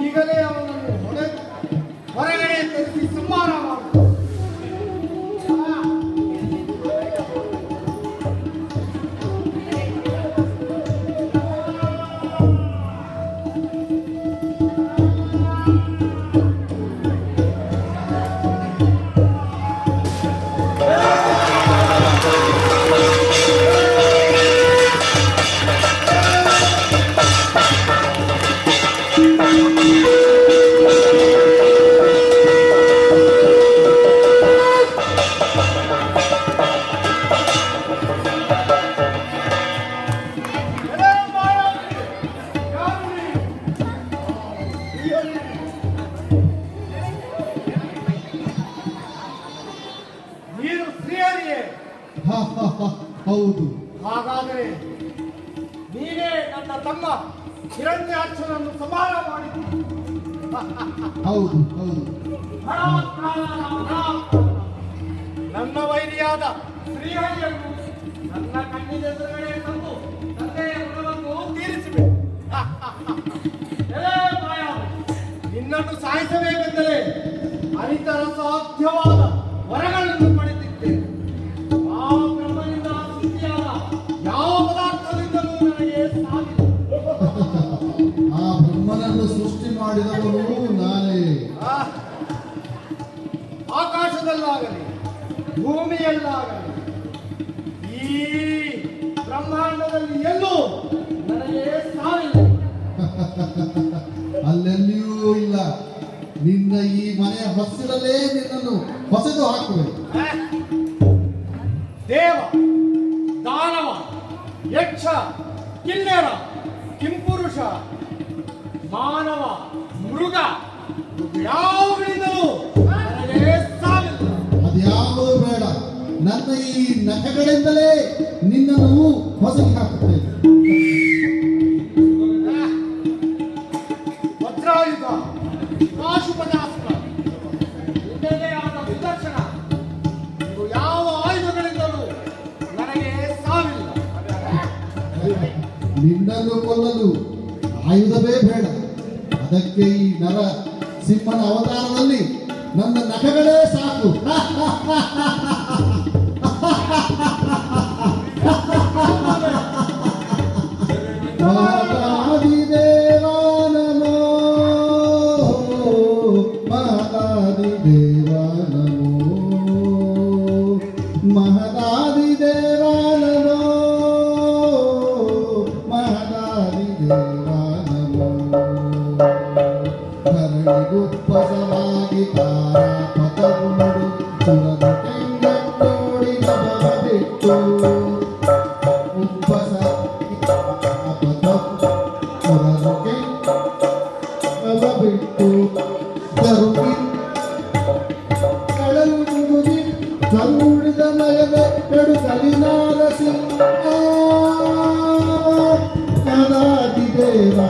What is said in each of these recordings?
ಈಗಲೇ ಅವನನ್ನು ಹೌದು. ಹಾಗಾದರೆ ನೀನೇ ನನ್ನ ತಮ್ಮ ಹಿರಣ್ಯಾಕ್ಷನನ್ನು ಸಮಾನ ಮಾಡಿ ಹೌದು ಹೌದು. ನನ್ನ ವೈರಿಯಾದ ಶ್ರೀಹರಿಯನ್ನು ನನ್ನ ಕಣ್ಣಿನ ಎದುರುಗಡೆ ಆಕಾಶದಲ್ಲಾಗಲಿ ಭೂಮಿಯಲ್ಲಾಗಲಿ ಈ ಬ್ರಹ್ಮಾಂಡದಲ್ಲಿ ಎಲ್ಲೂ ನನಗೆ ಸಾವಿಲ್ಲ ಅಲ್ಲೆಲ್ಲಿಯೂ ಇಲ್ಲ. ನಿನ್ನ ಈ ಮನೆಯ ಹೊಸಿಲಲ್ಲೇ ನಿನ್ನನ್ನು ಹೊಸದು ಹಾಕುವೆ. ದೇವ ದಾನವ ಯಕ್ಷ ಕಿನ್ನರ ಕಿಂಪುರುಷ ಮಾನವ ಮೃಗ ಯಾವುದಿಂದಲೂ ನನ್ನ ಈ ನಖಗಳಿಂದಲೇ ನಿನ್ನನ್ನು ಹೊಸಗೆ ಹಾಕುತ್ತೇನೆ. ವಜ್ರಾಯುಧ ಆದ ಯಾವ ಆಯುಧಗಳಿಂದಲೂ ನನಗೆ ಸಾವಿಲ್ಲ. ನಿನ್ನನ್ನು ಕೊಲ್ಲಲು ಆಯುಧವೇ ಬೇಡ. ಅದಕ್ಕೆ ಈ ನರ ಸಿಂಹನ ಅವತಾರದಲ್ಲಿ ನನ್ನ ನಖಗಳೇ ಸಾಕು. தன்னுடைய மயதெடு கலிநாதசி மனாதி தேவா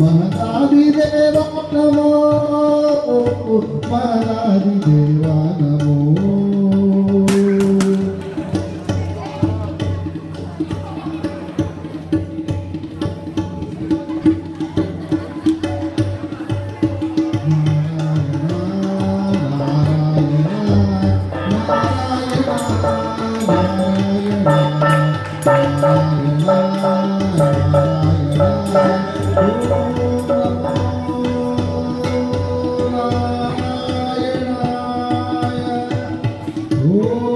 மனாதி தேவா நமோ மனாதி தேவா நமோ Oh.